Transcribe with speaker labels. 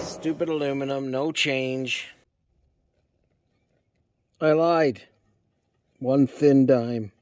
Speaker 1: Stupid aluminum, no change. I lied. One thin dime.